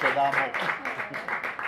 Deixa eu dar.